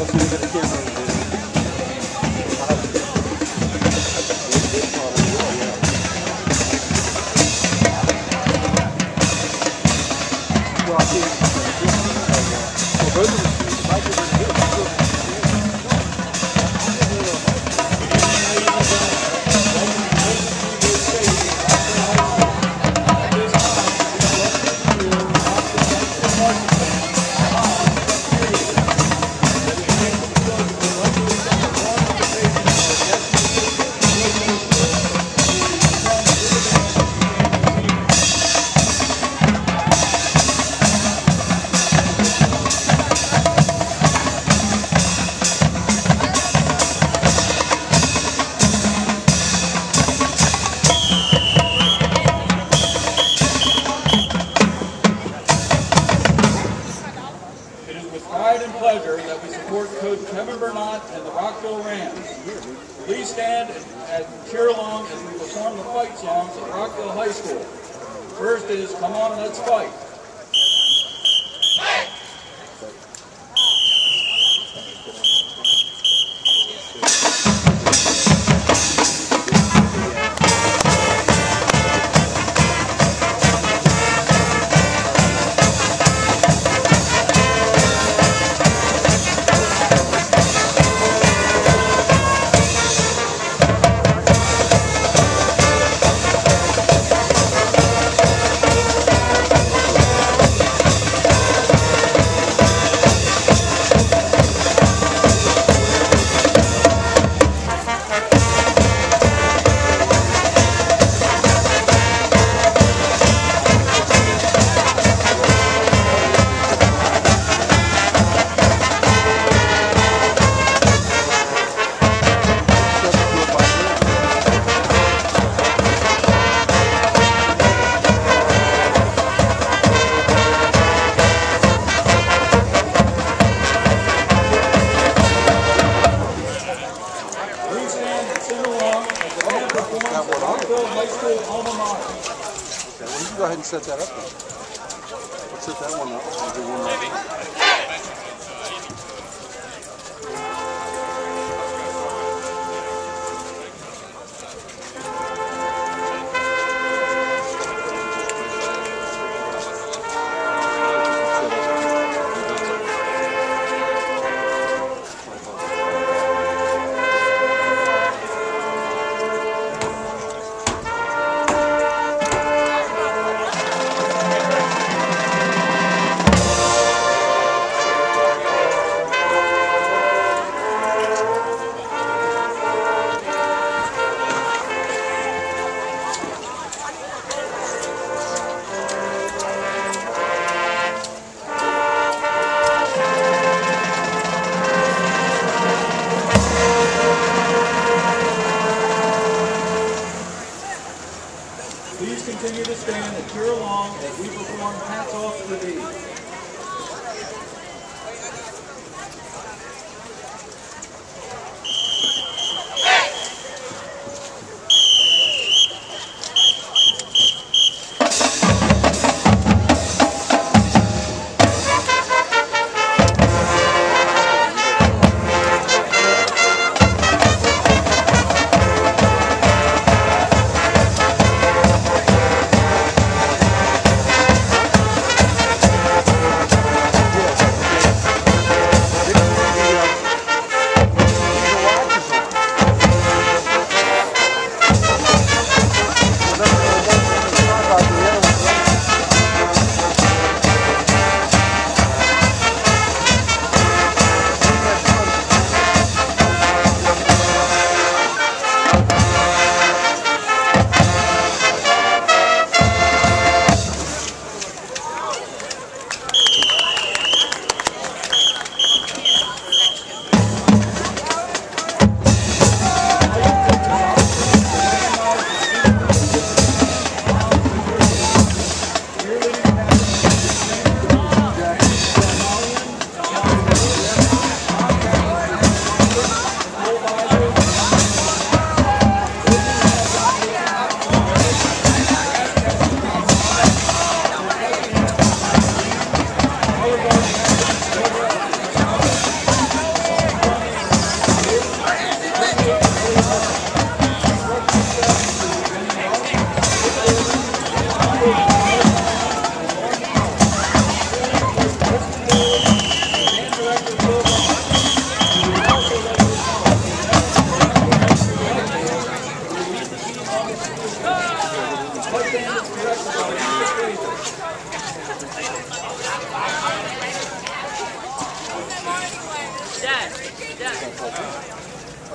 Let's move to the camera. And cheer along as we perform the fight songs at Rockville High School. First is Come On, Let's Fight. É etc.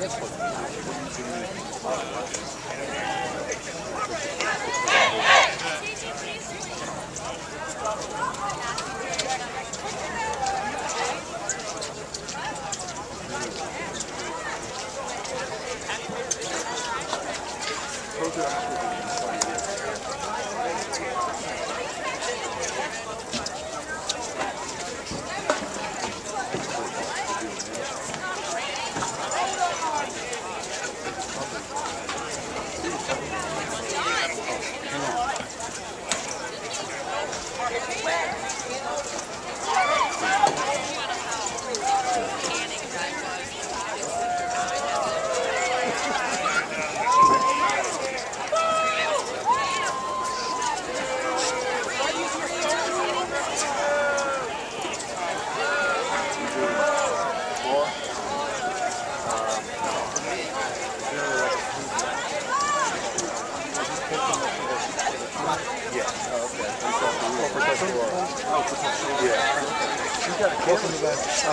Dad, Dad. Oh,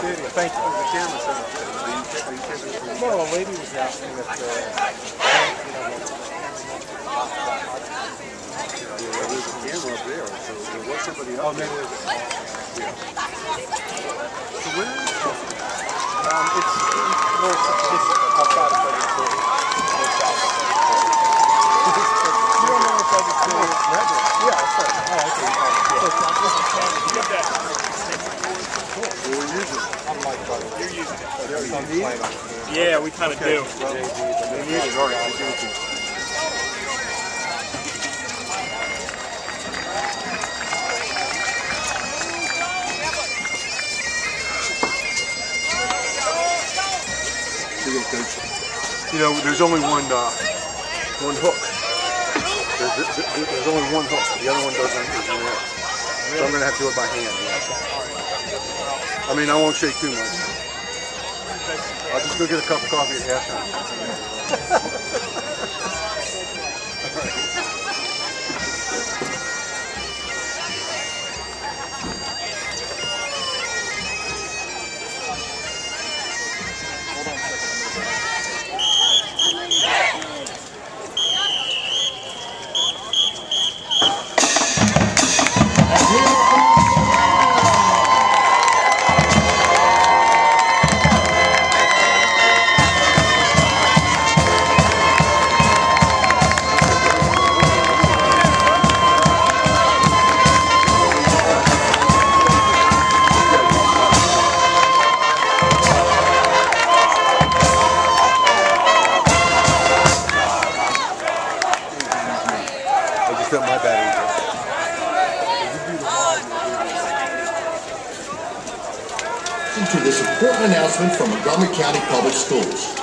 Thank you. The camera said, are you taking it from Well, a lady was asking if the, Yeah, there's a camera up there, so there was somebody oh, maybe there. a, So where is it? um, it's, well, it's just outside of Frederick City. It's south of Frederick City. You don't know where Frederick City is? Yeah, it's right. Oh, okay. Oh, yeah. So, get that. Who are you using? I'm like, brother. You're using Yeah, we kind of do. They need it, all right, I'll give it to you. Know, there's only one, uh, one hook. There's, there's, there's only one hook. The other one doesn't, is in there. So I'm gonna have to do it by hand, yeah. I mean, I won't shake too much. I'll just go get a cup of coffee at halftime. to this important announcement from Montgomery County Public Schools.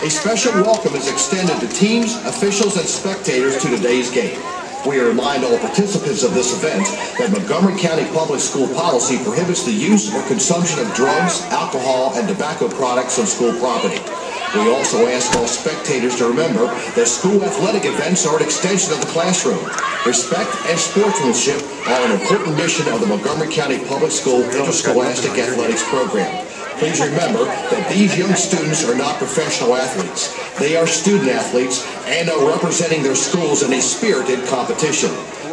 A special welcome is extended to teams, officials, and spectators to today's game. We remind all participants of this event that Montgomery County Public School policy prohibits the use or consumption of drugs, alcohol, and tobacco products on school property. We also ask all spectators to remember that school athletic events are an extension of the classroom. Respect and sportsmanship are an important mission of the Montgomery County Public School Interscholastic Athletics Program. Please remember that these young students are not professional athletes. They are student athletes and are representing their schools in a spirited competition.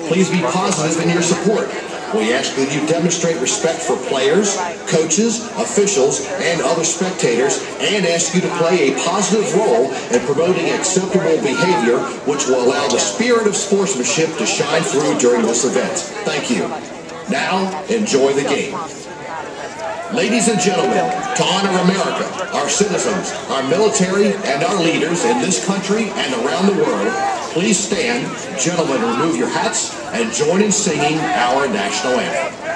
Please be positive in your support. We ask that you demonstrate respect for players, coaches, officials, and other spectators, and ask you to play a positive role in promoting acceptable behavior, which will allow the spirit of sportsmanship to shine through during this event. Thank you. Now, enjoy the game. Ladies and gentlemen, to honor America, our citizens, our military, and our leaders in this country and around the world, please stand, gentlemen, remove your hats, and join in singing our national anthem.